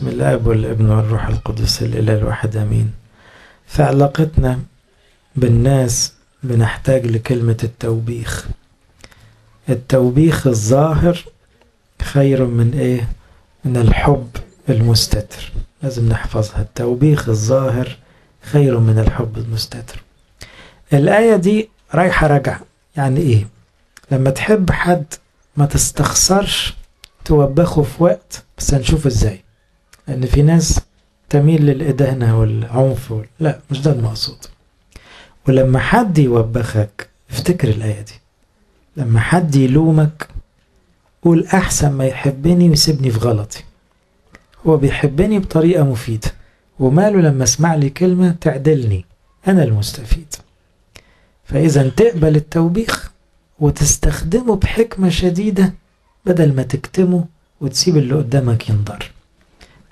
بسم الاب والابن والروح القدس الإله الواحد آمين. في علاقتنا بالناس بنحتاج لكلمة التوبيخ. التوبيخ الظاهر خير من إيه؟ من الحب المستتر. لازم نحفظها. التوبيخ الظاهر خير من الحب المستتر. الآية دي رايحة راجعة. يعني إيه؟ لما تحب حد ما تستخسرش توبخه في وقت بس هنشوف إزاي. لأن في ناس تميل للإدانة والعنف وال... لا مش ده المقصود. ولما حد يوبخك افتكر الآية دي. لما حد يلومك قول أحسن ما يحبني ويسيبني في غلطي. هو بيحبني بطريقة مفيدة وماله لما اسمع لي كلمة تعدلني أنا المستفيد. فإذا تقبل التوبيخ وتستخدمه بحكمة شديدة بدل ما تكتمه وتسيب اللي قدامك ينضر.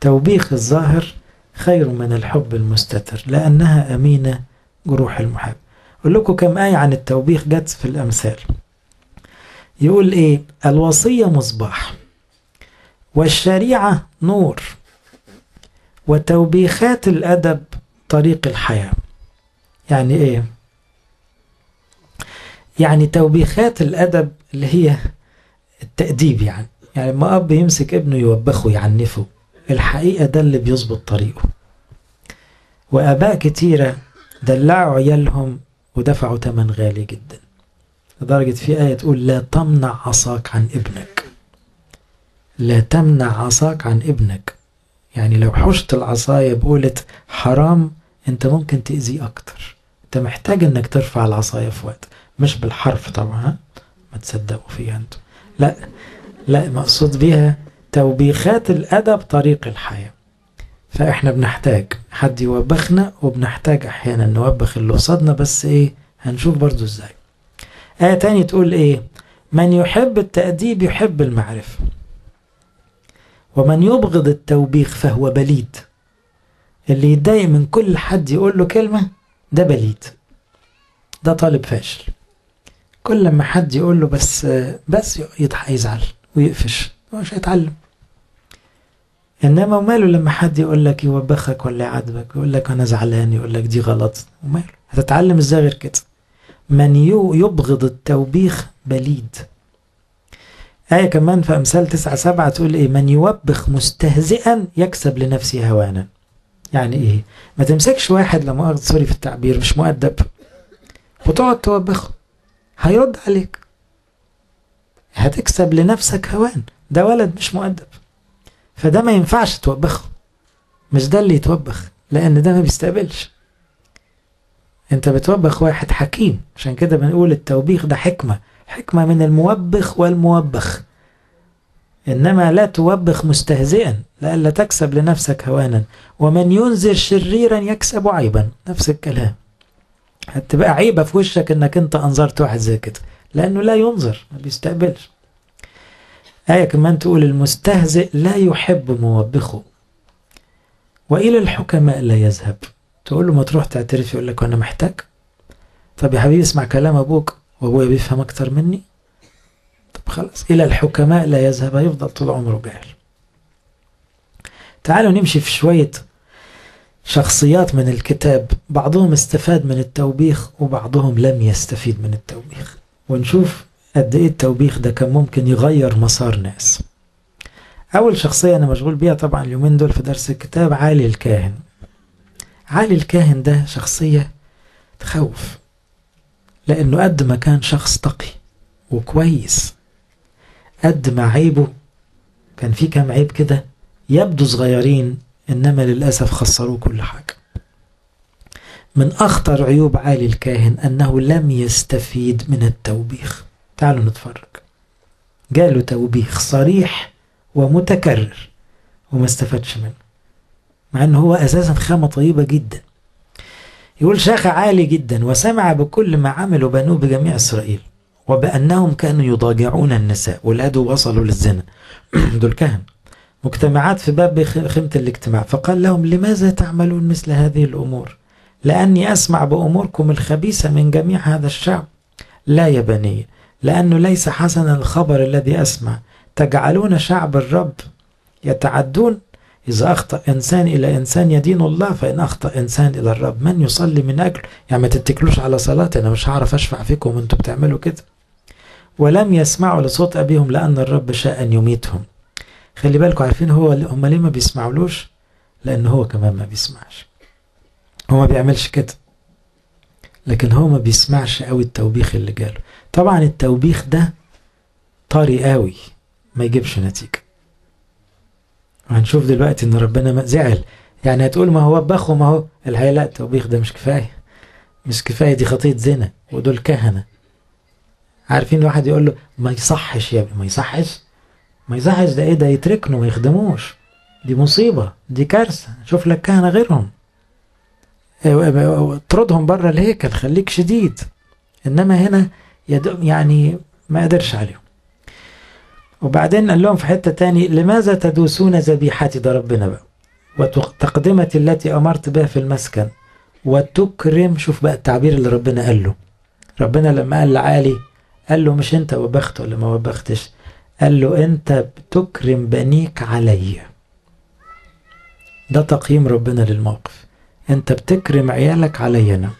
توبيخ الظاهر خير من الحب المستتر لأنها أمينة جروح المحب. أقول لكم كم آية عن التوبيخ جت في الأمثال. يقول إيه؟ الوصية مصباح والشريعة نور وتوبيخات الأدب طريق الحياة. يعني إيه؟ يعني توبيخات الأدب اللي هي التأديب يعني. يعني لما أب يمسك ابنه يوبخه يعنفه. الحقيقة ده اللي بيظبط طريقه. وآباء كتيرة دلعوا عيالهم ودفعوا ثمن غالي جدا. لدرجة في آية تقول لا تمنع عصاك عن ابنك. لا تمنع عصاك عن ابنك. يعني لو حشت العصاية بقولة حرام انت ممكن تأذيه أكتر. انت محتاج انك ترفع العصاية في وقت. مش بالحرف طبعا ما تصدقوا فيها أنتوا. لا لا مقصود بيها توبيخات الأدب طريق الحياة. فإحنا بنحتاج حد يوبخنا وبنحتاج أحيانا نوبخ اللي قصادنا بس إيه هنشوف برضو إزاي. آية تاني تقول إيه من يحب التأديب يحب المعرفة. ومن يبغض التوبيخ فهو بليد. اللي يتضايق من كل حد يقول له كلمة ده بليد. ده طالب فاشل. كل لما حد يقول له بس بس يزعل ويقفش مش هيتعلم. إنما ماله لما حد يقول لك يوبخك ولا يعاتبك يقول لك أنا زعلان يقول لك دي غلط. وماله؟ هتتعلم إزاي غير كده؟ من يبغض التوبيخ بليد. آية كمان في أمثال تسعة سبعة تقول إيه؟ من يوبخ مستهزئا يكسب لنفسه هوانا. يعني إيه؟ ما تمسكش واحد لما أخذ سوري في التعبير مش مؤدب. وتقعد توبخه. هيرد عليك. هتكسب لنفسك هوان. ده ولد مش مؤدب. فده ما ينفعش توبخه. مش ده اللي يتوبخ لأن ده ما بيستقبلش. أنت بتوبخ واحد حكيم. عشان كده بنقول التوبيخ ده حكمة. حكمة من الموبخ والموبخ. إنما لا توبخ مستهزئا لئلا تكسب لنفسك هوانا. ومن ينذر شريرا يكسب عيبا. نفس الكلام. هتبقى عيبة في وشك إنك أنت انظرت واحد زي كده. لأنه لا ينظر ما بيستقبلش. آية كمان تقول المستهزئ لا يحب موبخه وإلى الحكماء لا يذهب. تقول له ما تروح تعترف يقول لك أنا محتاج. طب يا حبيبي اسمع كلام أبوك وأبويا بيفهم أكتر مني. طب خلاص إلى الحكماء لا يذهب هيفضل طول عمره جاهل. تعالوا نمشي في شوية شخصيات من الكتاب. بعضهم استفاد من التوبيخ وبعضهم لم يستفيد من التوبيخ. ونشوف قد إيه التوبيخ ده كان ممكن يغير مسار ناس. أول شخصية أنا مشغول بيها طبعا اليومين دول في درس الكتاب عالي الكاهن. عالي الكاهن ده شخصية تخوف لأنه قد ما كان شخص تقي وكويس قد ما عيبه كان في كام عيب كده يبدو صغيرين إنما للأسف خسروه كل حاجة. من أخطر عيوب عالي الكاهن أنه لم يستفيد من التوبيخ. تعالوا نتفرج. جاله توبيخ صريح ومتكرر وما استفادش منه مع إنه هو أساسا خامة طيبة جدا. يقول شاخ عالي جدا وسمع بكل ما عملوا بنوه بجميع إسرائيل وبأنهم كانوا يضاجعون النساء ولادوا وصلوا للزنا. دول كهن مجتمعات في باب خيمة الاجتماع. فقال لهم لماذا تعملون مثل هذه الأمور؟ لأني أسمع بأموركم الخبيثة من جميع هذا الشعب. لا يا بني لأنه ليس حسنا الخبر الذي أسمع. تجعلون شعب الرب يتعدون؟ إذا أخطأ إنسان إلى إنسان يدين الله فإن أخطأ إنسان إلى الرب. من يصلي من أجله يعني ما تتكلوش على صلاتي أنا مش هعرف أشفع فيكم وأنتوا بتعملوا كده. ولم يسمعوا لصوت أبيهم لأن الرب شاء أن يميتهم. خلي بالكم عارفين هو هم ليه ما بيسمعولوش؟ لأن هو كمان ما بيسمعش. هو ما بيعملش كده. لكن هو ما بيسمعش قوي التوبيخ اللي جاله. طبعا التوبيخ ده طري قوي ما يجيبش نتيجة. وهنشوف دلوقتي إن ربنا زعل. يعني هتقول ما هو بخ ما هو الحقيقة لا التوبيخ ده مش كفاية. مش كفاية دي خطية زنا ودول كهنة. عارفين الواحد يقول له ما يصحش يا ابني ما يصحش؟ ما يصحش ده إيه؟ ده يتركنوا ما يخدموش. دي مصيبة دي كارثة. شوف لك كهنة غيرهم. اطردهم بره الهيكل خليك شديد. إنما هنا يعني ما قدرش عليهم. وبعدين قال لهم في حتة تاني لماذا تدوسون ذبيحتي ده ربنا بقى؟ وتقدمتي التي أمرت بها في المسكن وتكرم. شوف بقى التعبير اللي ربنا قال له. ربنا لما قال لعالي قال له مش أنت وبخت ولا ما وبختش؟ قال له أنت بتكرم بنيك علي. ده تقييم ربنا للموقف. أنت بتكرم عيالك علي أنا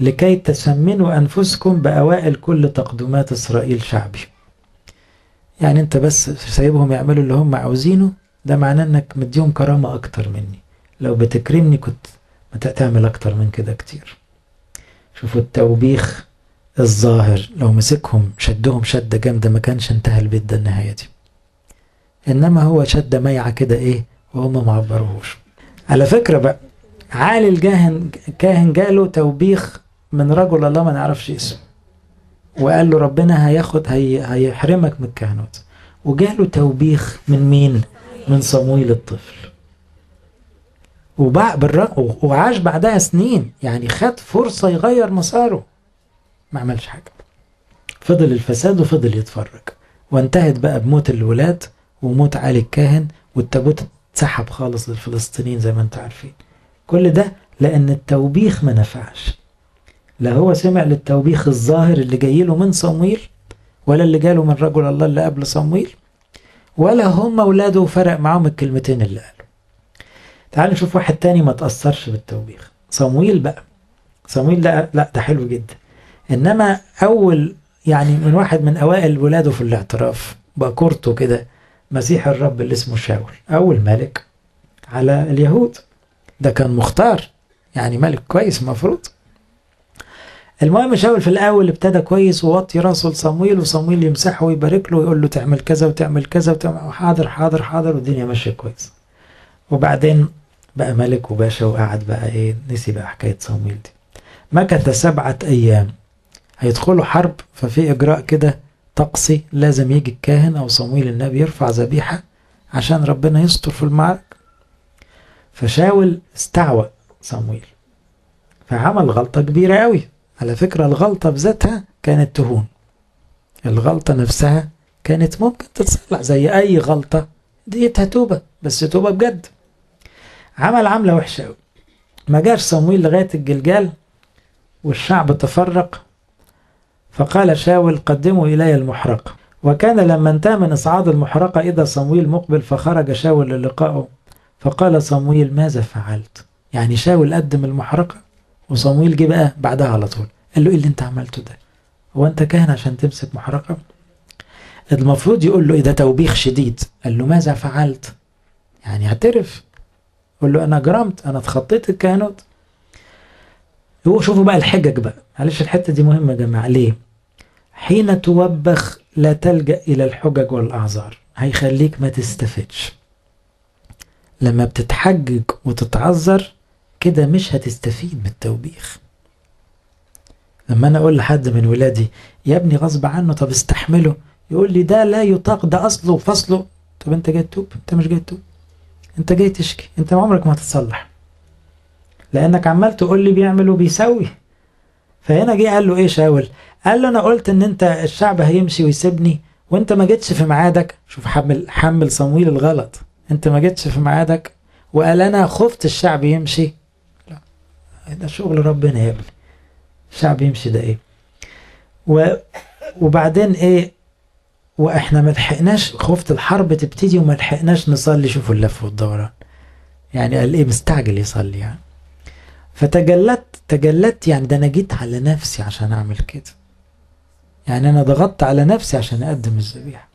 لكي تسمنوا أنفسكم بأوائل كل تقدمات إسرائيل شعبي. يعني أنت بس سايبهم يعملوا اللي هم عاوزينه ده معناه إنك مديهم كرامة أكتر مني. لو بتكرمني كنت ما تعمل أكتر من كده كتير. شوفوا التوبيخ الظاهر لو مسكهم شدهم شدة جامدة ما كانش انتهى البيت ده النهاية دي. إنما هو شدة ميعة كده إيه وهم ما عبروهوش على فكرة بقى عالي الجاهن كاهن جاله توبيخ من رجل الله ما نعرفش اسمه. وقال له ربنا هياخد هي هيحرمك من الكهنوت. وجاله توبيخ من مين؟ من صمويل الطفل. بالرغم وعاش بعدها سنين. يعني خد فرصة يغير مساره. ما عملش حاجة. فضل الفساد وفضل يتفرج. وانتهت بقى بموت الولاد وموت علي الكاهن. والتابوت اتسحب خالص للفلسطينيين زي ما أنتم عارفين. كل ده لأن التوبيخ ما نفعش. لا هو سمع للتوبيخ الظاهر اللي جاي له من صمويل ولا اللي جاله من رجل الله اللي قبل صمويل ولا هم أولاده فرق معاهم الكلمتين اللي قالوا تعال نشوف واحد تاني ما تأثرش بالتوبيخ. صمويل بقى صمويل لا لا ده حلو جدا. إنما أول يعني من واحد من أوائل ولاده في الاعتراف بكورته كده مسيح الرب اللي اسمه شاول أول ملك على اليهود. ده كان مختار يعني ملك كويس المفروض المهم شاول في الأول ابتدى كويس ووطي راسه لصمويل وصمويل يمسحه ويبارك له ويقول له تعمل كذا وتعمل كذا وتعمل حاضر حاضر حاضر والدنيا ماشية كويس. وبعدين بقى ملك وباشا وقعد بقى إيه نسي بقى حكاية صمويل دي. مكث سبعة أيام. هيدخلوا حرب ففي إجراء كده طقسي لازم يجي الكاهن أو صمويل النبي يرفع ذبيحة عشان ربنا يستر في المعركة. فشاول استعوى صمويل فعمل غلطة كبيرة قوي على فكرة الغلطة بذاتها كانت تهون. الغلطة نفسها كانت ممكن تتصلح زي أي غلطة. ديتها توبة بس توبة بجد. عمل عملة وحشة أوي. ما جاش صمويل لغاية الجلجال والشعب تفرق. فقال شاول قدموا إلي المحرقة وكان لما انتهى من إصعاد المحرقة إذا صمويل مقبل فخرج شاول للقائه فقال صمويل ماذا فعلت؟ يعني شاول قدم المحرقة وصمويل جه بقى بعدها على طول. قال له إيه اللي أنت عملته ده؟ هو أنت كاهن عشان تمسك محرقة؟ المفروض يقول له ده توبيخ شديد. قال له ماذا فعلت؟ يعني اعترف. قول له أنا جرمت أنا اتخطيت الكهنوت هو شوفوا بقى الحجج بقى. معلش الحتة دي مهمة يا جماعة. ليه؟ حين توبخ لا تلجأ إلى الحجج والأعذار. هيخليك ما تستفدش. لما بتتحجج وتتعذر كده مش هتستفيد من التوبيخ. لما أنا أقول لحد من ولادي يا ابني غصب عنه طب استحمله. يقول لي ده لا يطاق ده أصله وفصله طب أنت جاي تتوب؟ أنت مش جاي تتوب. أنت جاي تشكي. أنت عمرك ما هتتصلح. لأنك عمال تقول لي بيعمل وبيسوي. فهنا جه قال له إيه شاول؟ قال له أنا قلت إن أنت الشعب هيمشي ويسيبني وأنت ما جيتش في ميعادك. شوف حمل حمل صمويل الغلط. أنت ما جيتش في ميعادك. وقال أنا خفت الشعب يمشي. لا ده شغل ربنا يا ابني. الشعب يمشي ده إيه و وبعدين إيه وإحنا ما لحقناش خفت الحرب تبتدي وما لحقناش نصلي شوفوا اللف والدوران يعني قال إيه مستعجل يصلي يعني. فتجلت تجلت يعني ده أنا جيت على نفسي عشان أعمل كده. يعني أنا ضغطت على نفسي عشان أقدم الذبيحة.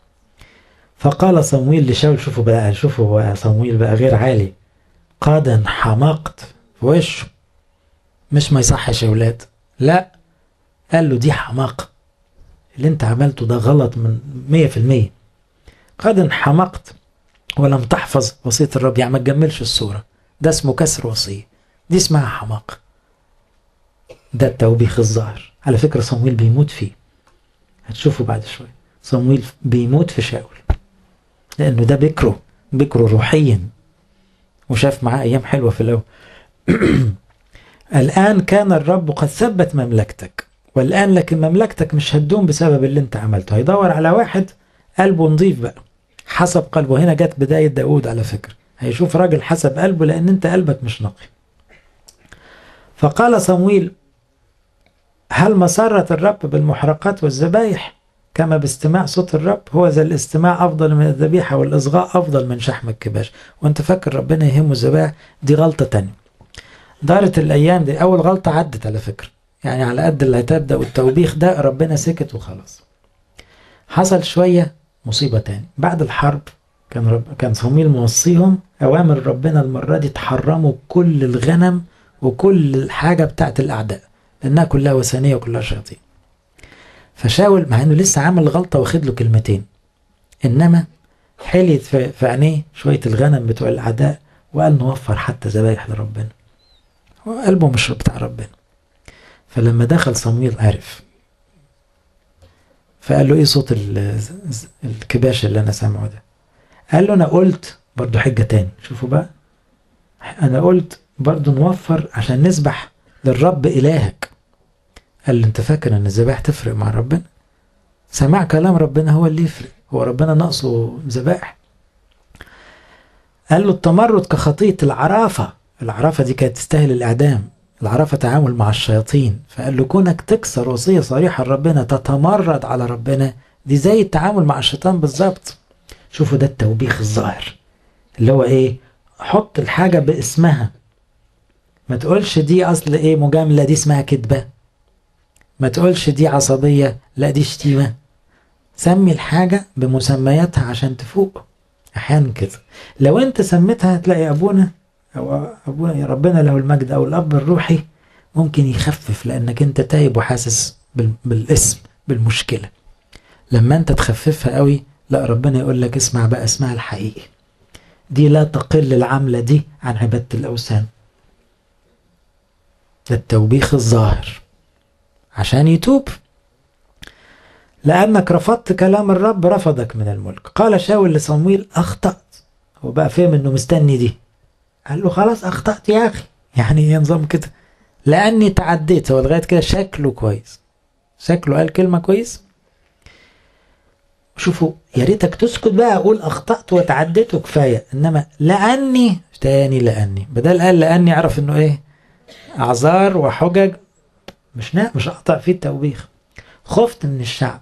فقال صمويل لشاول شوفوا بقى شوفوا بقى صمويل بقى غير عالي. قد حمقت في وشه. مش ما يصحش يا ولاد. لا. قال له دي حماقة. اللي انت عملته ده غلط من مية في المية. قد انحمقت ولم تحفظ وصية الرب. يعني ما تجملش الصورة. ده اسمه كسر وصية. دي اسمها حماقة. ده التوبيخ الظاهر. على فكرة صمويل بيموت فيه. هتشوفوا بعد شوية. صمويل بيموت في شاول. لأنه ده بكره. بكره روحيا. وشاف معاه أيام حلوة في الأول. الآن كان الرب قد ثبت مملكتك والآن لكن مملكتك مش هتدوم بسبب اللي انت عملته. هيدور على واحد قلبه نظيف بقى حسب قلبه. هنا جت بداية داود على فكرة هيشوف راجل حسب قلبه لأن انت قلبك مش نقي. فقال صمويل هل مسرة الرب بالمحرقات والذبايح؟ كما باستماع صوت الرب هو ذا الاستماع أفضل من الذبيحة والإصغاء أفضل من شحم الكباش. وانت فاكر ربنا يهمه الذبائح دي غلطة تانية. دارت الأيام دي أول غلطة عدت على فكرة. يعني على قد اللي هتبدأ والتوبيخ ده ربنا سكت وخلاص. حصل شوية مصيبة تاني. بعد الحرب كان رب كان صمويل موصيهم أوامر ربنا المرة دي تحرموا كل الغنم وكل الحاجة بتاعت الأعداء لأنها كلها وثنية وكلها شياطين. فشاول مع إنه لسه عمل غلطة واخد له كلمتين. إنما حليت في, عينيه شوية الغنم بتوع الأعداء وقال نوفر حتى ذبايح لربنا. وقلبه مش بتاع ربنا. فلما دخل صمويل عرف. فقال له إيه صوت الكباش اللي أنا سامعه ده؟ قال له أنا قلت برضو حجة تاني. شوفوا بقى. أنا قلت برضو نوفر عشان نسبح للرب إلهك. قال له أنت فاكر إن الذبائح تفرق مع ربنا؟ سماع كلام ربنا هو اللي يفرق. هو ربنا ناقصه ذبائح قال له التمرد كخطية العرافة العرافة دي كانت تستاهل الإعدام. العرافة تعامل مع الشياطين. فقال له كونك تكسر وصية صريحة لربنا تتمرد على ربنا دي زي التعامل مع الشيطان بالظبط. شوفوا ده التوبيخ الظاهر اللي هو إيه؟ حط الحاجة باسمها. ما تقولش دي أصل إيه مجاملة دي اسمها كذبة ما تقولش دي عصبية لا دي شتيمة. سمي الحاجة بمسمياتها عشان تفوق. أحيانا كده. لو أنت سميتها هتلاقي أبونا أو أبونا يا ربنا له المجد أو الأب الروحي ممكن يخفف لأنك أنت تايب وحاسس بالاسم بالمشكلة. لما أنت تخففها قوي لا ربنا يقول لك اسمع بقى اسمها الحقيقي. دي لا تقل العملة دي عن عبادة الأوثان. ده التوبيخ الظاهر. عشان يتوب. لأنك رفضت كلام الرب رفضك من الملك. قال شاول لصمويل أخطأت. هو بقى فهم إنه مستني دي. قال له خلاص أخطأت يا أخي. يعني إيه نظام كده. لأني تعديت. هو لغاية كده شكله كويس. شكله قال كلمة كويس. شوفوا يا ريتك تسكت بقى أقول أخطأت وتعديت وكفاية. إنما لأني تاني لأني. بدل قال لأني أعرف إنه إيه؟ أعذار وحجج. مش نا مش أقطع فيه التوبيخ. خفت من الشعب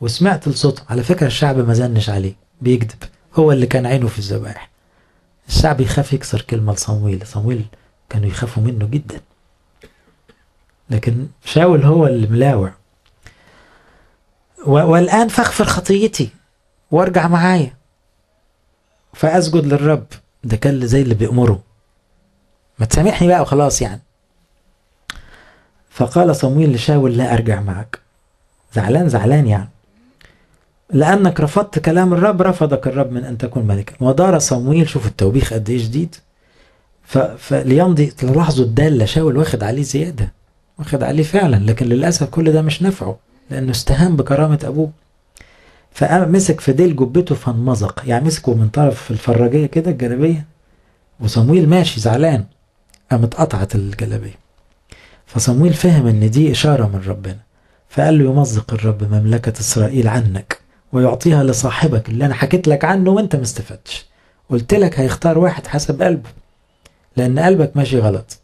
وسمعت الصوت. على فكرة الشعب ما زنش عليه. بيكذب. هو اللي كان عينه في الذبائح الشعب يخاف يكسر كلمة لصمويل. صمويل كانوا يخافوا منه جدا. لكن شاول هو اللي ملاوع والآن فاغفر خطيتي وارجع معايا. فأسجد للرب. ده كان زي اللي بيأمره. ما تسامحني بقى وخلاص يعني. فقال صمويل لشاول لا أرجع معك. زعلان زعلان يعني. لأنك رفضت كلام الرب رفضك الرب من أن تكون ملكا. ودار صمويل شوف التوبيخ قد إيه شديد فليمضي تلاحظوا الدالة شاول واخد عليه زيادة. واخد عليه فعلا لكن للأسف كل ده مش نفعه لأنه استهان بكرامة أبوه. فمسك في ديل جبته فانمزق. يعني مسكه من طرف الفراجية كده الجلابية. وصمويل ماشي زعلان. قامت قطعت الجلابية. فصمويل فهم إن دي إشارة من ربنا. فقال له يمزق الرب مملكة إسرائيل عنك. ويعطيها لصاحبك اللي أنا حكيت لك عنه وأنت ما استفدتش. قلت لك هيختار واحد حسب قلبه لأن قلبك ماشي غلط.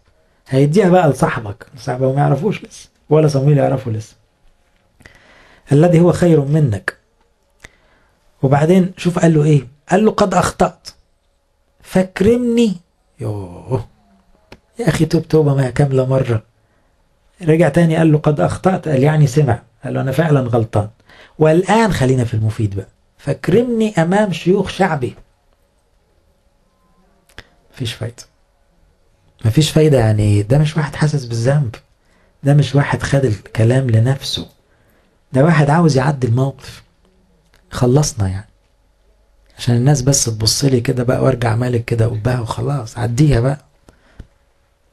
هيديها بقى لصاحبك صاحبه ما يعرفوش لسه ولا صمويل يعرفه لسه. الذي هو خير منك. وبعدين شوف قال له إيه؟ قال له قد أخطأت. فاكرمني. يوه. يا أخي توب توبة ما كاملة مرة. رجع تاني قال له قد أخطأت قال يعني سمع. قال له أنا فعلا غلطان. والآن خلينا في المفيد بقى. فاكرمني أمام شيوخ شعبي. مفيش فايدة. مفيش فايدة يعني ده مش واحد حاسس بالذنب. ده مش واحد خد الكلام لنفسه. ده واحد عاوز يعدي الموقف. خلصنا يعني. عشان الناس بس تبص لي كده بقى وارجع مالك كده قبها وخلاص. عديها بقى.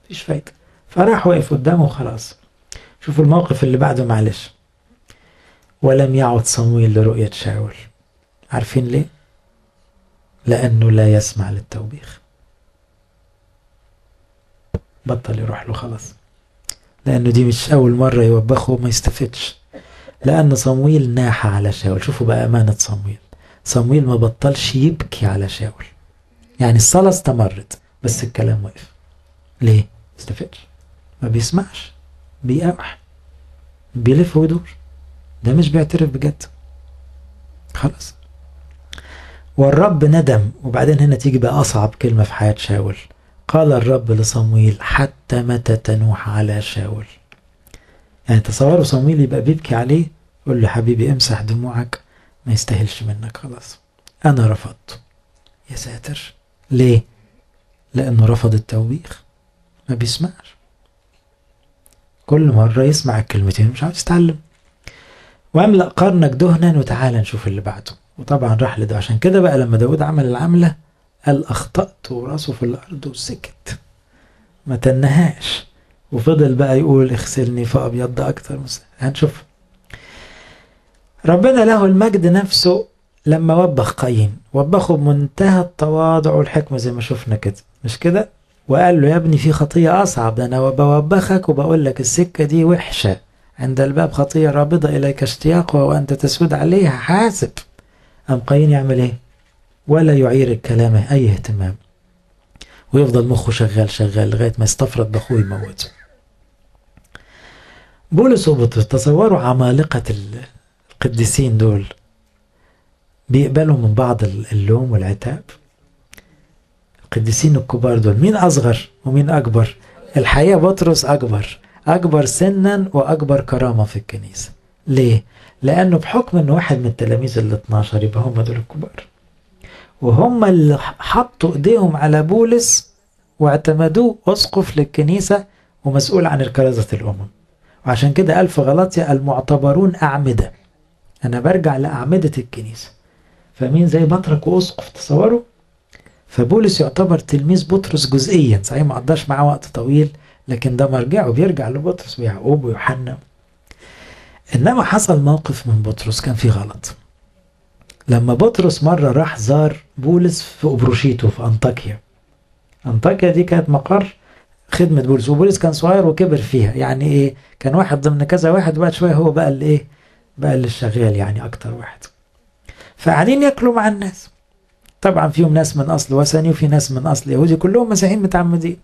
مفيش فايدة. فراح واقف قدامه وخلاص. شوفوا الموقف اللي بعده معلش. ولم يعد صمويل لرؤية شاول. عارفين ليه؟ لأنه لا يسمع للتوبيخ. بطل يروح له خلاص. لأنه دي مش أول مرة يوبخه وما يستفدش. لأن صمويل ناح على شاول. شوفوا بقى أمانة صمويل. صمويل ما بطلش يبكي على شاول. يعني الصلاة استمرت بس الكلام وقف. ليه؟ استفدش. ما بيسمعش. بيقاوح بيلف ويدور. ده مش بيعترف بجد. خلاص. والرب ندم وبعدين هنا تيجي بقى أصعب كلمة في حياة شاول. قال الرب لصمويل حتى متى تنوح على شاول؟ يعني تصوروا صمويل يبقى بيبكي عليه يقول له حبيبي امسح دموعك ما يستاهلش منك خلاص. أنا رفضت. يا ساتر. ليه؟ لأنه رفض التوبيخ. ما بيسمعش. كل مرة يسمع الكلمتين مش عاوز يتعلم. واملأ قرنك دهنا وتعالى نشوف اللي بعده. وطبعا راح لده. عشان كده بقى لما داود عمل العملة قال أخطأت وراسه في الأرض وسكت. ما تنهاش. وفضل بقى يقول اغسلني فأبيض أكتر هنشوف. ربنا له المجد نفسه لما وبخ قايين وبخه بمنتهى التواضع والحكمة زي ما شفنا كده. مش كده؟ وقال له يا ابني في خطية أصعب. ده أنا بوبخك وبقول لك السكة دي وحشة. عند الباب خطية رابضة إليك اشتياقها وأنت تسود عليها حاسب. أم قايين يعمل إيه؟ ولا يعير كلامه. أي اهتمام. ويفضل مخه شغال شغال لغاية ما يستفرد بأخوه يموته. بولس وبطرس تصوروا عمالقة القديسين دول. بيقبلوا من بعض اللوم والعتاب. القديسين الكبار دول. مين أصغر ومين أكبر؟ الحقيقة بطرس أكبر. أكبر سنا وأكبر كرامة في الكنيسة. ليه؟ لأنه بحكم أنه واحد من التلاميذ ال 12 يبقى هم دول الكبار. وهم اللي حطوا إيديهم على بولس واعتمدوه اسقف للكنيسة ومسؤول عن الكرازه الأمم. وعشان كده قال في غلطيا المعتبرون أعمدة. أنا برجع لأعمدة الكنيسة. فمين زي بطرك وأسقف تصوروا فبولس يعتبر تلميذ بطرس جزئيا صحيح ما قضاش معاه وقت طويل. لكن ده مرجعه بيرجع لبطرس ويعقوب ويوحنا. إنما حصل موقف من بطرس كان فيه غلط. لما بطرس مرة راح زار بولس في أبروشيتو في أنطاكيا. أنطاكيا دي كانت مقر خدمة بولس وبولس كان صغير وكبر فيها. يعني إيه؟ كان واحد ضمن كذا واحد وبعد شوية هو بقى اللي إيه؟ بقى اللي شغال يعني أكتر واحد. فقاعدين ياكلوا مع الناس. طبعا فيهم ناس من أصل وثني وفي ناس من أصل يهودي كلهم مسيحيين متعمدين.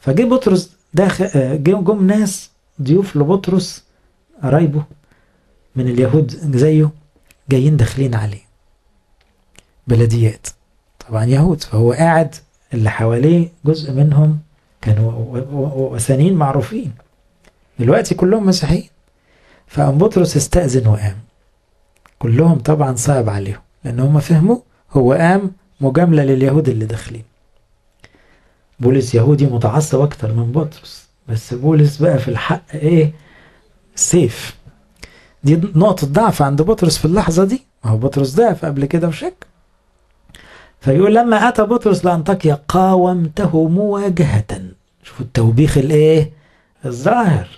فجه بطرس داخل جم ناس ضيوف لبطرس قرايبه من اليهود زيه جايين داخلين عليه. بلديات. طبعا يهود. فهو قاعد اللي حواليه جزء منهم كانوا وثنيين معروفين. دلوقتي كلهم مسيحيين. فقام بطرس استأذن وقام. كلهم طبعا صعب عليهم لأن هم فهموا هو قام مجاملة لليهود اللي داخلين. بولس يهودي متعصب أكتر من بطرس. بس بولس بقى في الحق إيه؟ سيف. دي نقطة ضعف عند بطرس في اللحظة دي. ما هو بطرس ضعف قبل كده وشك فيقول لما أتى بطرس لأنطاكيا قاومته مواجهة. شوفوا التوبيخ الإيه؟ الظاهر.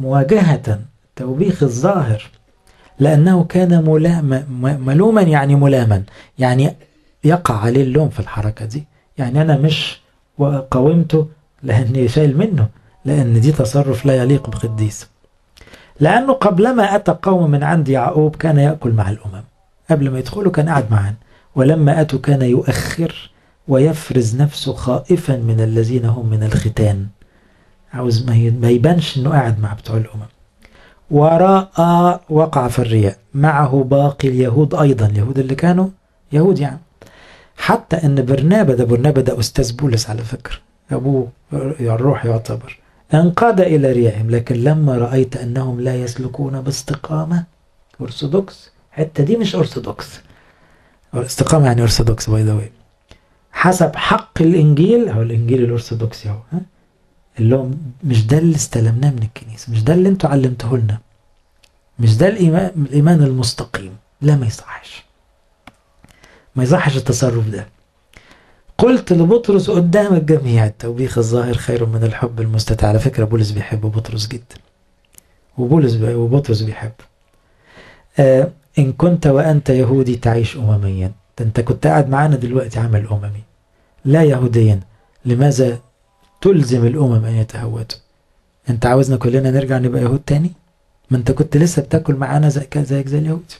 مواجهة. التوبيخ الظاهر. لأنه كان ملام ملوما يعني ملاما. يعني يقع عليه اللوم في الحركة دي. يعني أنا مش قاومته لأني شايل منه لأن دي تصرف لا يليق بقديس. لأنه قبلما أتى قوم من عند يعقوب كان يأكل مع الأمم. قبل ما يدخلوا كان قاعد معانا ولما أتوا كان يؤخر ويفرز نفسه خائفا من الذين هم من الختان. عاوز ما يبانش إنه قاعد مع بتوع الأمم. وراء وقع في الرياء. معه باقي اليهود أيضا. اليهود اللي كانوا يهود يعني. حتى إن برنابا ده برنابا ده أستاذ بولس على فكرة. أبوه الروح يعتبر. انقاد إلى ريعهم لكن لما رأيت أنهم لا يسلكون باستقامة أرثوذكس. حتة دي مش أرثوذكس. استقامة يعني أرثوذكس by the حسب حق الإنجيل أو الإنجيل الأرثوذكسي أهو ها؟ اللي هو مش ده اللي استلمناه من الكنيسة مش ده اللي أنتوا علمته لنا مش ده الإيمان, الإيمان المستقيم. لا ما يصحش. ما يصحش التصرف ده. قلت لبطرس قدام الجميع التوبيخ الظاهر خير من الحب المستتع. على فكرة بولس بيحب بطرس جدا. وبولس بي وبطرس بيحب آه إن كنت وأنت يهودي تعيش أمميا. ده أنت كنت قاعد معانا دلوقتي عمل أممي. لا يهوديا. لماذا تلزم الأمم أن يتهودوا أنت عاوزنا كلنا نرجع نبقى يهود تاني؟ ما أنت كنت لسه بتاكل معانا زي زيك زي اليهود.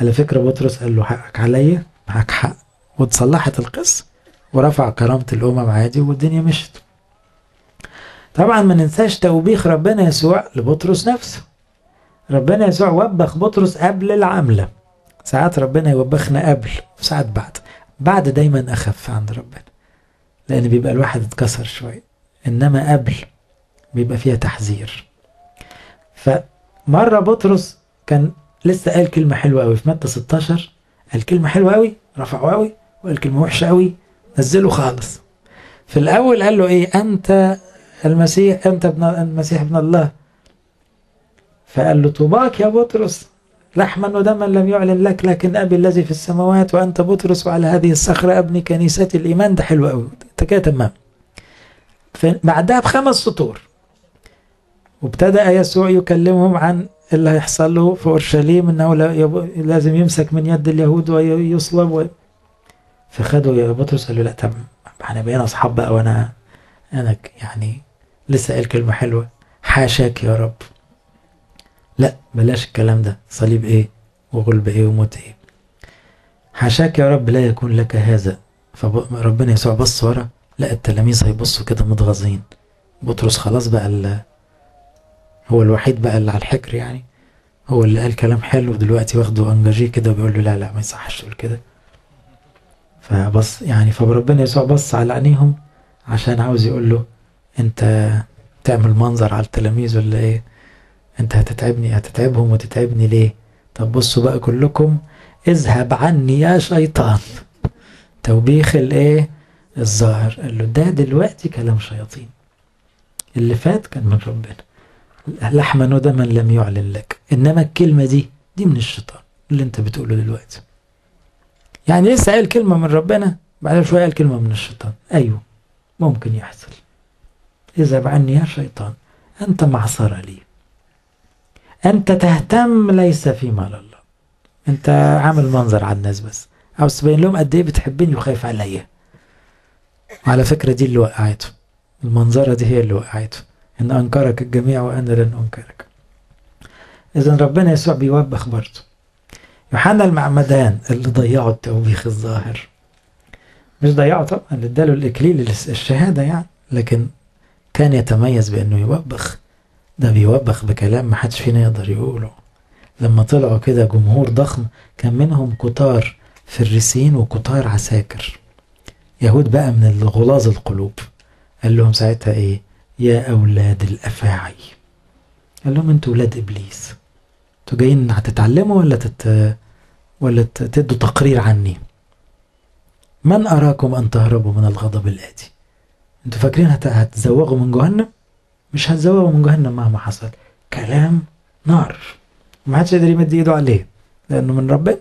على فكرة بطرس قال له حقك عليا معاك حق. واتصلحت القصة ورفع كرامة الأمم عادي والدنيا مشت. طبعا ما ننساش توبيخ ربنا يسوع لبطرس نفسه. ربنا يسوع وبخ بطرس قبل العملة. ساعات ربنا يوبخنا قبل وساعات بعد. بعد دايما أخف عند ربنا لأن بيبقى الواحد اتكسر شوية. إنما قبل بيبقى فيها تحذير. فمرة بطرس كان لسه قال كلمة حلوة قوي في متى 16 قال كلمة حلوة قوي رفعه قوي وقال كلمة وحشة قوي نزله خالص. في الأول قال له إيه؟ أنت المسيح أنت ابن المسيح ابن الله. فقال له طوباك يا بطرس لحما ودما لم يعلن لك لكن أبي الذي في السماوات وأنت بطرس وعلى هذه الصخرة أبني كنيسة الإيمان. ده حلو قوي أنت كده تمام. بعدها بخمس سطور وابتدأ يسوع يكلمهم عن اللي هيحصل له في أورشليم إنه لازم يمسك من يد اليهود ويصلب. و... فخدوا يا بطرس قال له لا طب إحنا بقينا أصحاب بقى وأنا أنا يعني لسه قال كلمة حلوة. حاشاك يا رب. لا بلاش الكلام ده. صليب إيه؟ وغلب إيه؟ وموت إيه؟ حاشاك يا رب لا يكون لك هذا. فربنا يسوع بص ورا. لا التلاميذ هيبصوا كده متغاظين. بطرس خلاص بقى هو الوحيد بقى اللي على الحجر يعني. هو اللي قال كلام حلو دلوقتي واخده انجاجيه كده وبيقول له لا لا ما يصحش تقول كده. فبص يعني فربنا يسوع بص على عينيهم عشان عاوز يقول له انت تعمل منظر على التلاميذ ولا إيه؟ انت هتتعبني هتتعبهم وتتعبني ليه؟ طب بصوا بقى كلكم اذهب عني يا شيطان. توبيخ الايه؟ الظاهر. قال له ده دلوقتي كلام شياطين. اللي فات كان من ربنا. لحما ودما لم يعلن لك. إنما الكلمة دي دي من الشيطان اللي أنت بتقوله دلوقتي. يعني لسه قال كلمة من ربنا بعد شوية قال كلمة من الشيطان. أيوه ممكن يحصل. اذهب عني يا شيطان أنت معصرة لي. أنت تهتم ليس في مال الله. أنت عامل منظر على الناس بس. عاوز تبين لهم قد إيه بتحبني وخايف عليا. وعلى فكرة دي اللي وقعته. المنظرة دي هي اللي وقعته. إن أنكرك الجميع وأنا لن أنكرك. إذا ربنا يسوع بيوبخ برضه. يوحنا المعمدان اللي ضيعوا التوبيخ الظاهر. مش ضيعوا طبعا اللي اداله الإكليل الشهادة يعني لكن كان يتميز بأنه يوبخ. ده بيوبخ بكلام ما حدش فينا يقدر يقوله. لما طلعوا كده جمهور ضخم كان منهم كتار فريسين وكتار عساكر. يهود بقى من الغلاظ القلوب. قال لهم ساعتها إيه؟ يا أولاد الأفاعي. قال لهم أنتوا ولاد إبليس. أنتوا جايين هتتعلموا ولا تت... ولا تدوا تقرير عني؟ من أراكم أن تهربوا من الغضب الآتي؟ أنتوا فاكرين هت... هتزوغوا من جهنم؟ مش هتزوغوا من جهنم مهما حصل. كلام نار. ما حدش يقدر يمد إيده عليه لأنه من ربنا.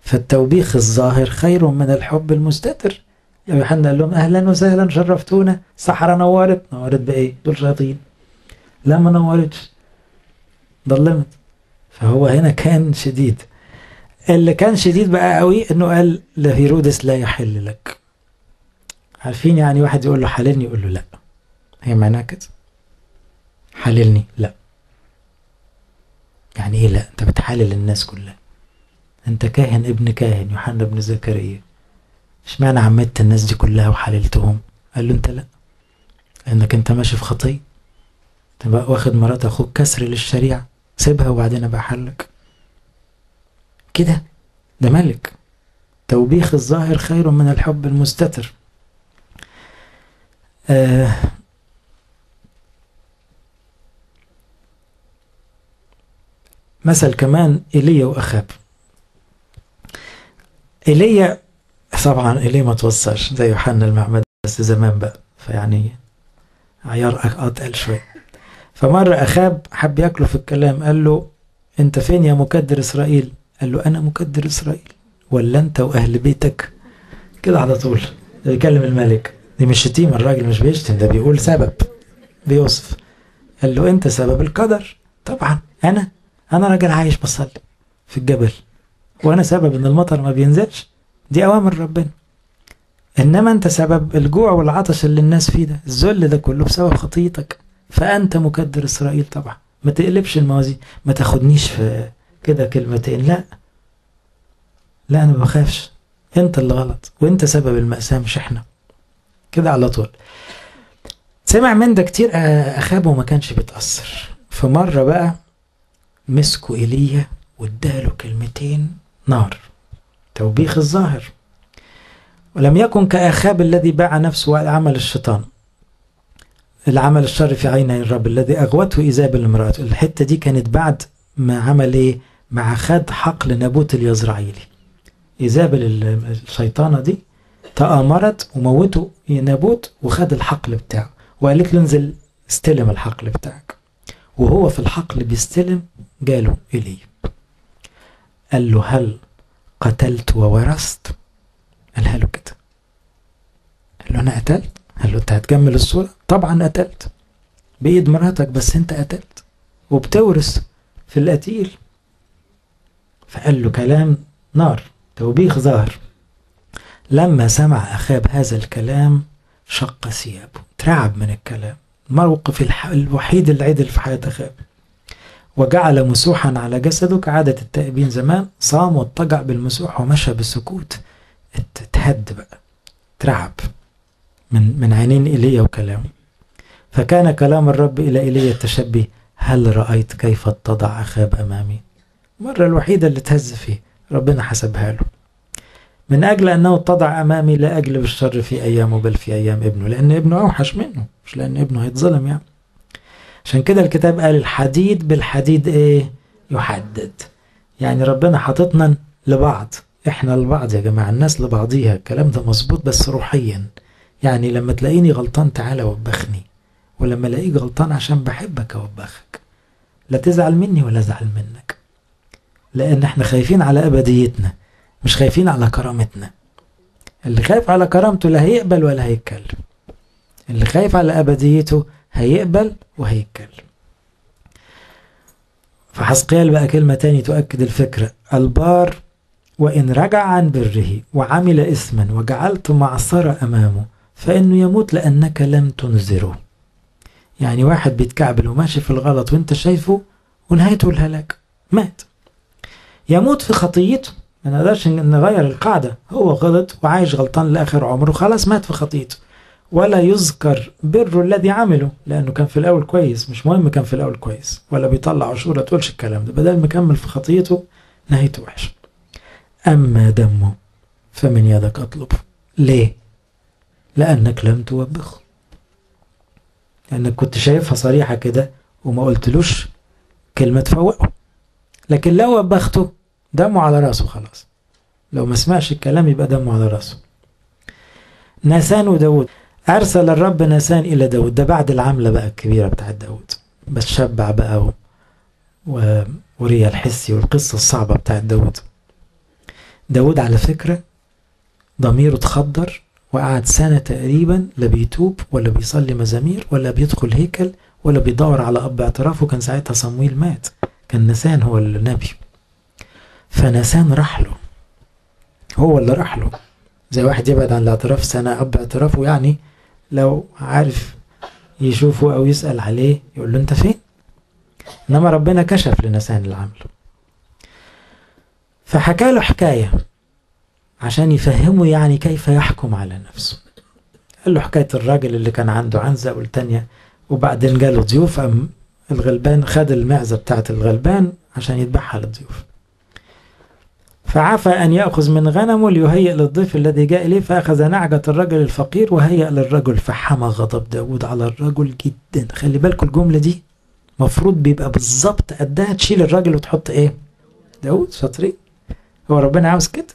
فالتوبيخ الظاهر خير من الحب المستتر. يا يوحنا قال لهم أهلا وسهلا شرفتونا. الصحراء نورت. نورت بإيه؟ دول شياطين. لا ما نورتش. ضلمت فهو هنا كان شديد. اللي كان شديد بقى قوي إنه قال لهيرودس لا يحل لك. عارفين يعني واحد يقول له حللني. يقول له لا. هي معناها كده. حللني. لا. يعني إيه لا؟ أنت بتحلل الناس كلها. أنت كاهن ابن كاهن. يوحنا ابن زكريا. اشمعنى عمدت الناس دي كلها وحللتهم؟ قال له انت لا لانك انت ماشي في خطيه تبقى واخد مرات أخوك كسر للشريعة سيبها وبعدين ابقى حلك كده؟ ده ملك. توبيخ الظاهر خير من الحب المستتر. آه. مثل كمان إيليا وأخاب. إيليا طبعا ايليا ما توصاش زي يوحنا المعمد بس زمان بقى فيعني عيار اتقل شوية فمرة أخاب حب ياكله في الكلام قال له أنت فين يا مكدر إسرائيل؟ قال له أنا مكدر إسرائيل. ولا أنت وأهل بيتك؟ كده على طول. بيكلم الملك. دي مش شتيمة الراجل مش بيشتم ده بيقول سبب بيوصف. قال له أنت سبب القدر. طبعا. أنا؟ أنا راجل عايش بصلي في الجبل. وأنا سبب إن المطر ما بينزلش. دي أوامر ربنا. إنما أنت سبب الجوع والعطش اللي الناس فيه ده الذل ده كله بسبب خطيتك. فأنت مكدر إسرائيل طبعا. ما تقلبش الموازين. ما تاخدنيش في كده كلمتين. لا. لا أنا ما بخافش. أنت اللي غلط وأنت سبب المأساة مش إحنا. كده على طول. سمع من ده كتير أخابه وما كانش بيتأثر. فمرة بقى مسكوا إيليا واداله كلمتين نار. توبيخ الظاهر. ولم يكن كأخاب الذي باع نفسه وعمل الشيطان. العمل الشر في عيني الرب الذي أغوته إيزابل امرأته الحتة دي كانت بعد ما عمل إيه؟ مع خد حقل نابوت اليزرعيلي. إيزابل الشيطانة دي تآمرت وموته نابوت وخد الحقل بتاعه. وقالت له انزل استلم الحقل بتاعك. وهو في الحقل بيستلم جاله إلي قال له هل قتلت وورثت؟ قالها له كده. قال له أنا قتلت؟ قال له أنت هتكمل الصورة؟ طبعا قتلت. بإيد مراتك بس أنت قتلت. وبتورث في القتيل. فقال له كلام نار توبيخ ظاهر. لما سمع أخاب هذا الكلام شق ثيابه ترعب من الكلام. الموقف الوحيد اللي عدل في حياة أخاب. وجعل مسوحا على جسده كعادة التائبين زمان صام واضطجع بالمسوح ومشى بالسكوت. اتهد بقى. ترعب من من عينين ايليا وكلامه فكان كلام الرب إلى ايليا التشبي هل رأيت كيف اتضع أخاب أمامي؟ المره الوحيدة اللي تهز فيه. ربنا حسبها له. من أجل أنه اتضع أمامي لا اجلب الشر في ايامه بل في أيام ابنه لأن ابنه أوحش منه مش لأن ابنه هيتظلم يعني. عشان كده الكتاب قال الحديد بالحديد إيه؟ يحدد. يعني ربنا حاططنا لبعض. إحنا لبعض يا جماعة الناس لبعضيها الكلام ده مظبوط بس روحيا. يعني لما تلاقيني غلطان تعالى وبخني. ولما ألاقيك غلطان عشان بحبك أوبخك. لا تزعل مني ولا ازعل منك. لأن إحنا خايفين على أبديتنا مش خايفين على كرامتنا. اللي خايف على كرامته لا هيقبل ولا هيتكلم. اللي خايف على أبديته هيقبل وهيتكلم. فحسقيال بقى كلمة تاني تؤكد الفكرة. البار وإن رجع عن بره وعمل إثما وجعلت معصرة أمامه فإنه يموت لأنك لم تنذره. يعني واحد بيتكعبل وماشي في الغلط وإنت شايفه ونهايته الهلاك. مات. يموت في خطيته. ما نقدرش نغير القاعدة. هو غلط وعايش غلطان لآخر عمره. خلاص مات في خطيته. ولا يذكر بره الذي عمله لأنه كان في الأول كويس مش مهم كان في الأول كويس. ولا بيطلع عشورة تقولش الكلام ده. بدل مكمل في خطيته نهايته وحشة. أما دمه فمن يدك أطلبه. ليه؟ لأنك لم توبخه. لأنك كنت شايفها صريحة كده وما قلتلوش كلمة تفوقه. لكن لو وبخته دمه على رأسه خلاص. لو ما سمعش الكلام يبقى دمه على رأسه. ناسان وداود أرسل الرب ناسان إلى داود. ده بعد العملة بقى الكبيرة بتاعت داود. بس شبع بقى و... و... وريا الحسي والقصة الصعبة بتاعت داود. داود على فكرة ضميره اتخدر وقعد سنة تقريبا لا بيتوب ولا بيصلي مزامير ولا بيدخل هيكل ولا بيدور على أب اعترافه. كان ساعتها صمويل مات. كان نسان هو النبي. فنسان راح له. هو اللي راح له. زي واحد يبعد عن الاعتراف سنة أب اعترافه يعني لو عارف يشوفه أو يسأل عليه يقول له أنت فين؟ إنما ربنا كشف لنسان العمل. فحكى له حكاية عشان يفهمه يعني كيف يحكم على نفسه. قال له حكاية الراجل اللي كان عنده عنزة والتانية وبعدين جاله ضيوف الغلبان خد المعزة بتاعت الغلبان عشان يذبحها للضيوف. فعفى أن يأخذ من غنمه ليهيئ للضيف الذي جاء إليه فأخذ نعجة الرجل الفقير وهيأ للرجل فحمى غضب داود على الرجل جدا. خلي بالكم الجملة دي مفروض بيبقى بالظبط قدها تشيل الراجل وتحط إيه؟ داود شاطرين هو ربنا عاوز كده؟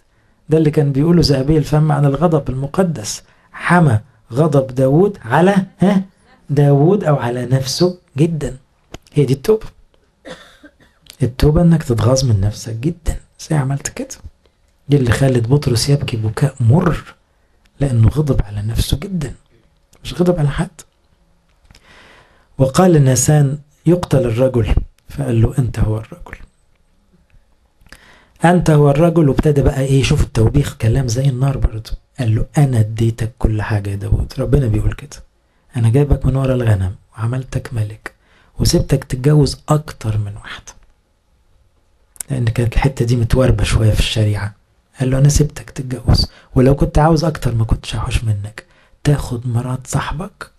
ده اللي كان بيقوله ذهبي الفم عن الغضب المقدس. حمى غضب داود على ها؟ داود أو على نفسه جدا. هي دي التوبة. التوبة إنك تتغاظ من نفسك جدا. زي عملت كده. دي اللي خلت بطرس يبكي بكاء مر لأنه غضب على نفسه جدا مش غضب على حد. وقال ناسان يقتل الرجل. فقال له أنت هو الرجل. أنت هو الرجل. وابتدى بقى إيه شوف التوبيخ كلام زي النار برضه. قال له أنا اديتك كل حاجة يا داود ربنا بيقول كده. أنا جايبك من ورا الغنم وعملتك ملك وسبتك تتجوز أكتر من واحدة. لأن كانت الحتة دي متواربة شوية في الشريعة. قال له أنا سبتك تتجوز. ولو كنت عاوز أكتر ما كنتش هحوش منك. تاخد مرات صاحبك.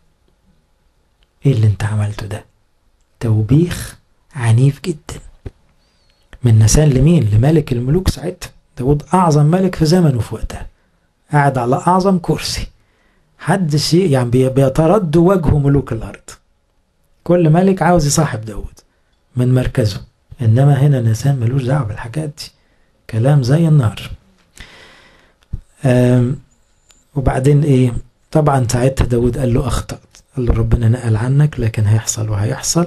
إيه اللي أنت عملته ده؟ توبيخ عنيف جدا. من نسان لمين؟ لملك الملوك ساعتها. داود أعظم ملك في زمنه في وقتها. قاعد على أعظم كرسي. حد شيء يعني بيترد وجهه ملوك الأرض. كل ملك عاوز يصاحب داود من مركزه. إنما هنا نسان ملوش دعوة بالحاجات دي. كلام زي النار. وبعدين إيه؟ طبعا ساعتها داود قال له أخطأت. قال له ربنا نقل عنك لكن هيحصل وهيحصل.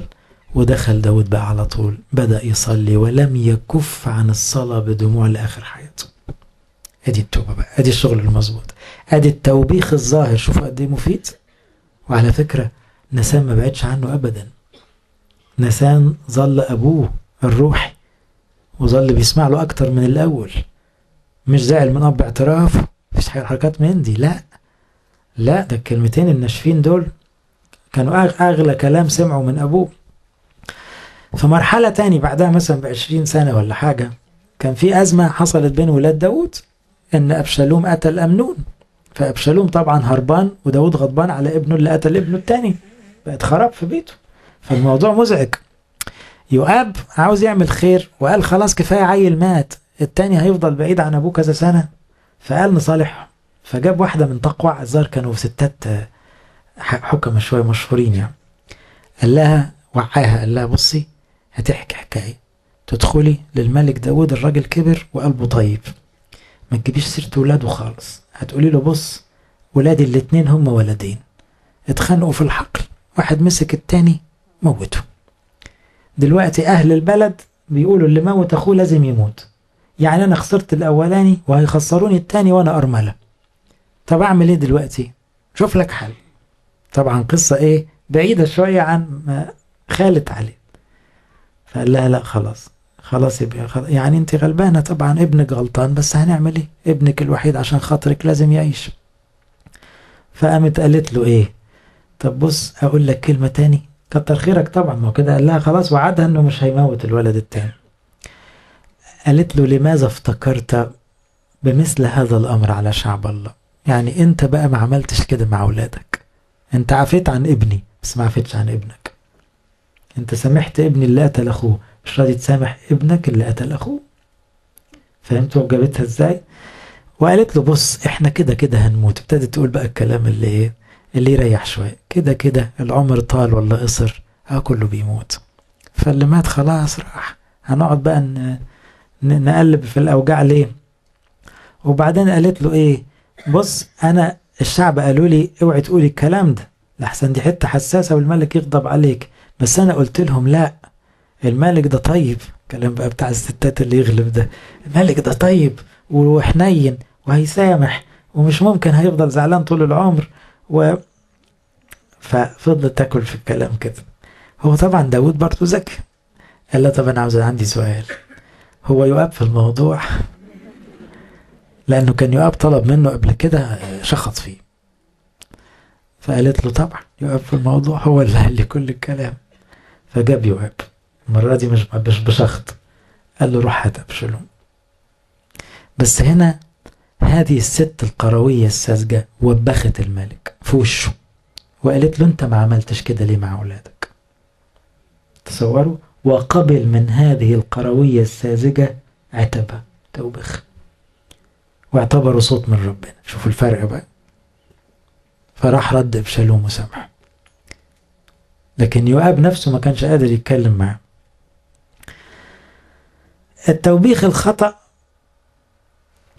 ودخل داود بقى على طول. بدأ يصلي ولم يكف عن الصلاة بدموع لآخر حياته. أدي التوبة بقى. أدي الشغل المظبوط. أدي التوبيخ الظاهر. شوفوا قد إيه مفيد. وعلى فكرة نسان ما بعدش عنه ابدا. نسان ظل أبوه. الروحي وظل بيسمع له أكتر من الأول. مش زعل من اب اعترافه مفيش حركات من دي. لا لا ده الكلمتين الناشفين دول كانوا أغلى كلام سمعوا من أبوه. في مرحلة تاني بعدها مثلا بعشرين سنة ولا حاجة كان في أزمة حصلت بين ولاد داود إن أبشالوم قتل أمنون. فأبشالوم طبعا هربان وداود غضبان على ابنه اللي قتل ابنه التاني. بقت خراب في بيته. فالموضوع مزعج. يؤاب عاوز يعمل خير وقال خلاص كفاية عيل مات التاني هيفضل بعيد عن أبوه كذا سنة. فقال نصالحه فجاب واحدة من تقوى الظاهر كانوا ستات حكمة شوية مشهورين يعني. قال لها وعاها قال لها بصي هتحكي حكاية. تدخلي للملك داود الراجل كبر وقلبه طيب. ما تجيبيش سيرة ولاده خالص. هتقولي له بص ولادي الاتنين هم ولدين. اتخانقوا في الحقل واحد مسك التاني موته. دلوقتي أهل البلد بيقولوا اللي موت أخوه لازم يموت. يعني أنا خسرت الأولاني وهيخسروني التاني وأنا أرملة. طب أعمل إيه دلوقتي؟ شوف لك حل. طبعا قصة إيه؟ بعيدة شوية عن ما خالت فقال لها لا خلاص. خلاص يبقى خلاص. يعني أنت غلبانة طبعا ابنك غلطان بس هنعمل إيه؟ ابنك الوحيد عشان خاطرك لازم يعيش. فقامت قالت له إيه؟ طب بص أقول لك كلمة تاني. كتر خيرك طبعا. ما كده قال لها خلاص وعدها إنه مش هيموت الولد التاني. قالت له لماذا افتكرت بمثل هذا الأمر على شعب الله؟ يعني أنت بقى ما عملتش كده مع أولادك. أنت عفيت عن ابني بس ما عفيتش عن ابنك. أنت سامحت ابني اللي قتل أخوه. مش راضي تسامح ابنك اللي قتل أخوه. فهمتوا جابتها إزاي؟ وقالت له بص إحنا كده كده هنموت. ابتدت تقول بقى الكلام اللي إيه؟ اللي يريح شوية كده كده العمر طال ولا قصر آه كله بيموت. فاللي مات خلاص راح. هنقعد بقى نقلب في الأوجاع ليه؟ وبعدين قالت له إيه؟ بص أنا الشعب قالوا لي أوعي تقولي الكلام ده. لحسن دي حتة حساسة والملك يغضب عليك. بس أنا قلت لهم لا. الملك ده طيب. كلام بقى بتاع الستات اللي يغلب ده. الملك ده طيب وحنين وهيسامح ومش ممكن هيفضل زعلان طول العمر. و ففضلت تاكل في الكلام كده. هو طبعا داود برضه ذكي. قال لها طب أنا عاوز عندي سؤال. هو يؤاب في الموضوع؟ لأنه كان يؤاب طلب منه قبل كده شخط فيه. فقالت له طبعا يؤاب في الموضوع هو اللي قال لي كل الكلام. فجاب يؤاب. المرة دي مش بشخط. قال له روح هات أبشلوم بس هنا هذه الست القروية الساذجة وبخت الملك. في وشه. وقالت له انت ما عملتش كده ليه مع أولادك؟ تصوروا؟ وقبل من هذه القروية الساذجة عتبها توبخ. واعتبروا صوت من ربنا. شوفوا الفرق بقى. فراح رد ابشالوم وسامحه. لكن يؤاب نفسه ما كانش قادر يتكلم معاه. التوبيخ الخطأ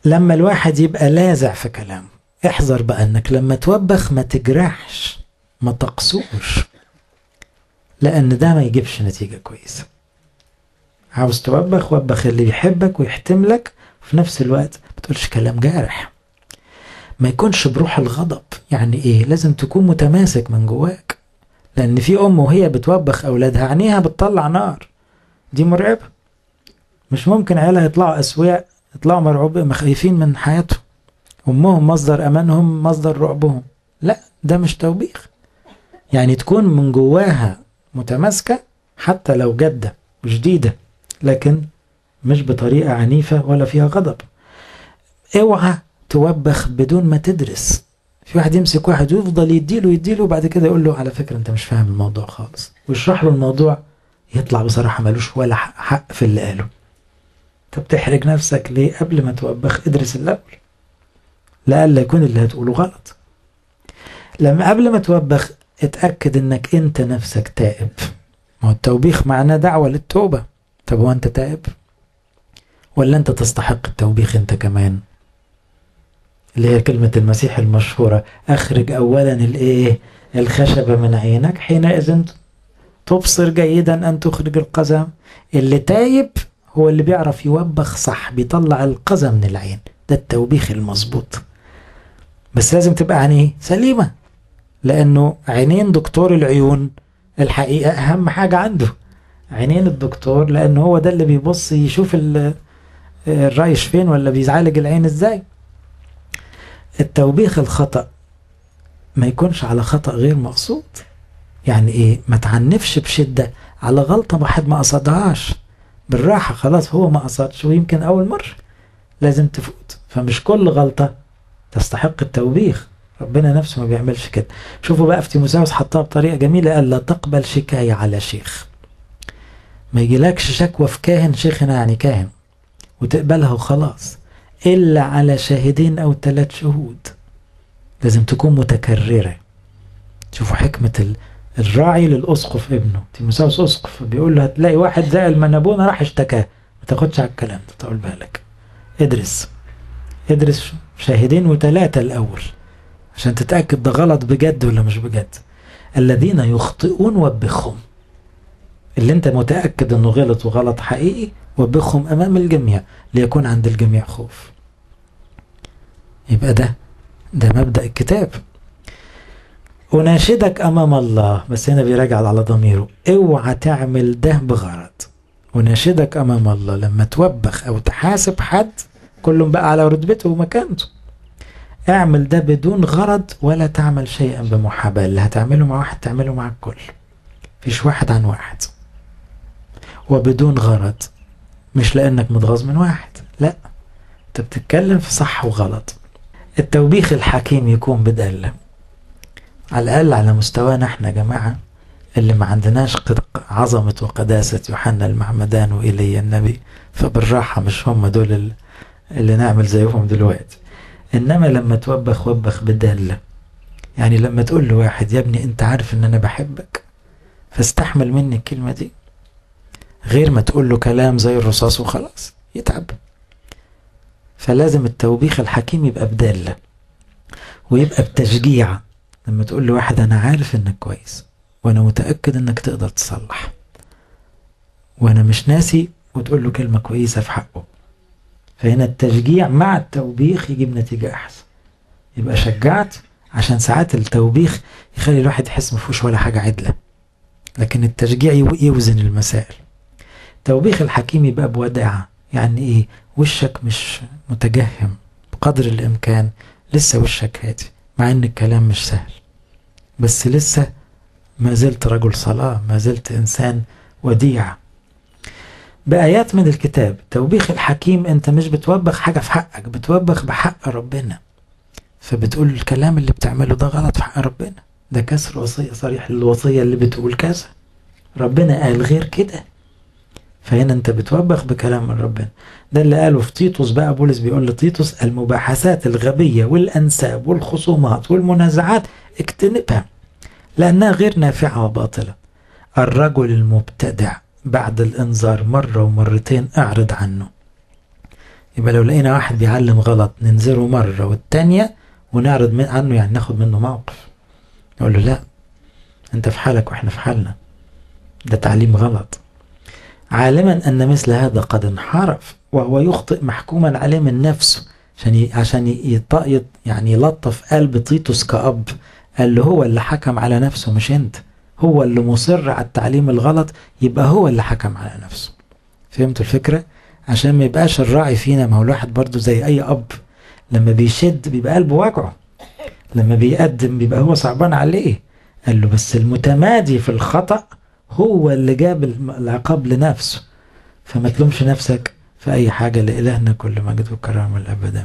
لما الواحد يبقى لاذع في كلامه احذر بقى إنك لما توبخ ما تجرحش ما تقسوش لأن ده ما يجيبش نتيجة كويسة. عاوز توبخ وبخ اللي بيحبك ويحتملك وفي نفس الوقت ما تقولش كلام جارح. ما يكونش بروح الغضب. يعني إيه؟ لازم تكون متماسك من جواك. لأن في أم وهي بتوبخ أولادها عينيها بتطلع نار. دي مرعبة. مش ممكن عيالها يطلعوا اسوياء يطلعوا مرعوب خايفين من حياتهم. أمهم مصدر أمانهم مصدر رعبهم. لا ده مش توبيخ. يعني تكون من جواها متماسكة حتى لو جادة وشديدة لكن مش بطريقة عنيفة ولا فيها غضب. اوعى توبخ بدون ما تدرس. في واحد يمسك واحد ويفضل يديله يديله وبعد كده يقول له على فكرة أنت مش فاهم الموضوع خالص. ويشرح له الموضوع يطلع بصراحة ملوش ولا حق في اللي قاله. انت بتحرج نفسك ليه قبل ما توبخ؟ ادرس الأول. لألا يكون اللي هتقوله غلط. لما قبل ما توبخ اتأكد إنك أنت نفسك تائب. ما هو التوبيخ معناه دعوة للتوبة. طب هو أنت تائب؟ ولا أنت تستحق التوبيخ أنت كمان؟ اللي هي كلمة المسيح المشهورة أخرج اولا الإيه؟ الخشبة من عينك حينئذ تبصر جيدا أن تخرج القزم. اللي تايب هو اللي بيعرف يوبخ صح بيطلع القزم من العين. ده التوبيخ المظبوط. بس لازم تبقى عينيه سليمة لأنه عينين دكتور العيون الحقيقة أهم حاجة عنده. عينين الدكتور لأنه هو ده اللي بيبص يشوف الرايش فين ولا بيعالج العين إزاي. التوبيخ الخطأ ما يكونش على خطأ غير مقصود. يعني إيه؟ ما تعنفش بشدة على غلطة واحد ما قصدهاش. بالراحة خلاص هو ما قصدش ويمكن أول مرة لازم تفوت. فمش كل غلطة تستحق التوبيخ. ربنا نفسه ما بيعملش كده. شوفوا بقى في تيموساوس حطها بطريقة جميلة قال لا تقبل شكاية على شيخ. ما يجيلكش شكوى في كاهن شيخ هنا يعني كاهن وتقبلها وخلاص. إلا على شاهدين أو ثلاث شهود. لازم تكون متكررة. شوفوا حكمة. الراعي للأسقف ابنه. تيموساوس أسقف. بيقول له هتلاقي واحد زي المنابونة راح اشتكاه. ما تاخدش على الكلام ده طول بالك. ادرس ادرس شاهدين وثلاثة الأول. عشان تتأكد ده غلط بجد ولا مش بجد. الذين يخطئون وبخهم. اللي انت متأكد انه غلط وغلط حقيقي وبخهم أمام الجميع ليكون عند الجميع خوف. يبقى ده ده مبدأ الكتاب. أناشدك أمام الله بس هنا بيراجع على ضميره. اوعى تعمل ده بغرض. أناشدك أمام الله لما توبخ أو تحاسب حد كلهم بقى على رتبته ومكانته. اعمل ده بدون غرض ولا تعمل شيئا بمحاباة اللي هتعمله مع واحد تعمله مع الكل. فيش واحد عن واحد. وبدون غرض. مش لأنك متغاظ من واحد. لا. أنت بتتكلم في صح وغلط. التوبيخ الحكيم يكون بدالة. على الأقل على مستوانا إحنا يا جماعة اللي ما عندناش عظمة وقداسة يوحنا المعمدان وإيليا النبي فبالراحة مش هم دول اللي نعمل زيهم دلوقتي. إنما لما توبخ وبخ بدالة يعني لما تقول لواحد يا ابني أنت عارف إن أنا بحبك فاستحمل مني الكلمة دي. غير ما تقول له كلام زي الرصاص وخلاص يتعب. فلازم التوبيخ الحكيم يبقى بدالة ويبقى بتشجيع. لما تقول لواحد أنا عارف إنك كويس وأنا متأكد إنك تقدر تصلح. وأنا مش ناسي وتقول له كلمة كويسة في حقه. فهنا التشجيع مع التوبيخ يجيب نتيجة أحسن. يبقى شجعت عشان ساعات التوبيخ يخلي الواحد يحس مفيهوش ولا حاجة عدلة. لكن التشجيع يوزن المسائل. التوبيخ الحكيم يبقى بوداعة. يعني إيه؟ وشك مش متجهم. بقدر الإمكان لسه وشك هادي. مع إن الكلام مش سهل. بس لسه ما زلت رجل صلاة ما زلت إنسان وديع. بآيات من الكتاب توبيخ الحكيم أنت مش بتوبخ حاجة في حقك بتوبخ بحق ربنا. فبتقول الكلام اللي بتعمله ده غلط في حق ربنا. ده كسر وصية صريح للوصية اللي بتقول كذا. ربنا قال غير كده. فهنا انت بتوبخ بكلام من ربنا. ده اللي قاله في تيتوس بقى. بولس بيقول لتيتوس المباحثات الغبية والأنساب والخصومات والمنازعات اجتنبها لأنها غير نافعة وباطلة. الرجل المبتدع بعد الإنذار مرة ومرتين أعرض عنه. يبقى لو لقينا واحد بيعلم غلط ننذره مرة والتانية ونعرض من عنه يعني ناخد منه موقف. نقول له لا أنت في حالك وإحنا في حالنا. ده تعليم غلط. عالما أن مثل هذا قد انحرف وهو يخطئ محكوما عليه من نفسه عشان. عشان. يعني يلطف قلب تيتوس كأب قال له هو اللي حكم على نفسه مش أنت هو اللي مصر على التعليم الغلط يبقى هو اللي حكم على نفسه فهمتوا الفكرة عشان ما يبقاش الراعي فينا ما هو الواحد برضه زي أي أب لما بيشد بيبقى قلبه واجعه لما بيقدم بيبقى هو صعبان عليه قال له بس المتمادي في الخطأ هو اللي جاب العقاب لنفسه. فما تلومش نفسك في أي حاجة لإلهنا كل مجد وكرامة الأبد